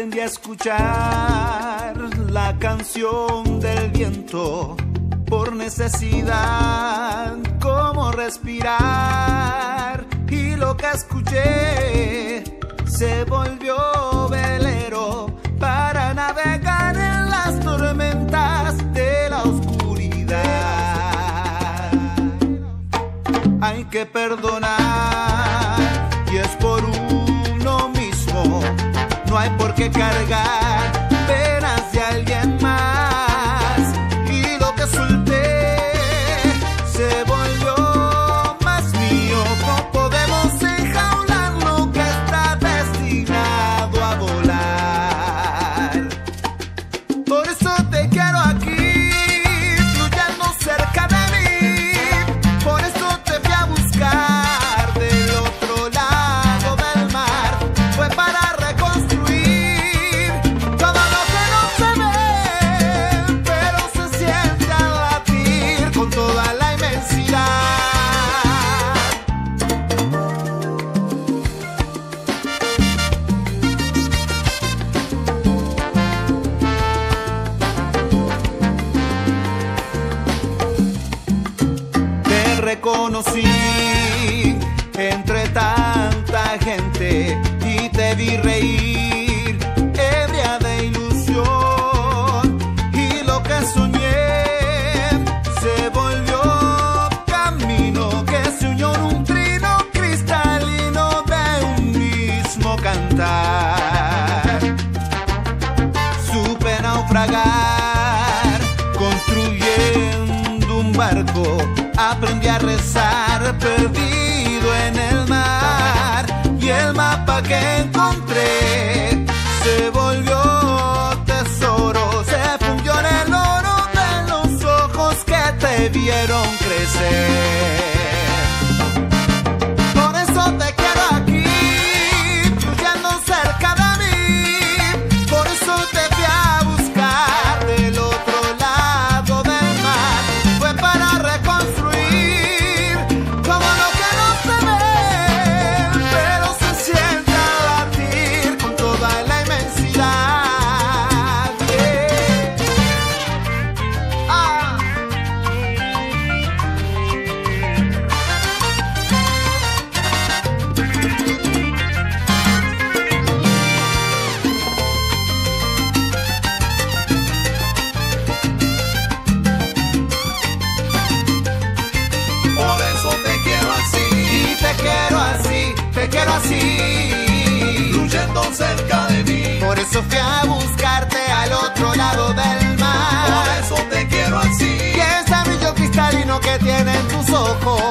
a escuchar la canción del viento por necesidad, como respirar. Y lo que escuché se volvió velero para navegar en las tormentas de la oscuridad. Hay que perdonar y es por mismo, no hay por qué cargar Te reconocí entre tanta gente y te vi reír, ebria de ilusión. Y lo que soñé se volvió camino que se unió en un trino cristalino de un mismo cantar supe naufragar aprendí a rezar perdido en el mar. Y el mapa que encontré se volvió tesoro. Se fundió en el oro de los ojos que te vieron crecer así. fluyendo cerca de mí. Por eso fui a buscarte al otro lado del Por mar. eso te quiero así, Y ese brillo cristalino que tienen tus ojos.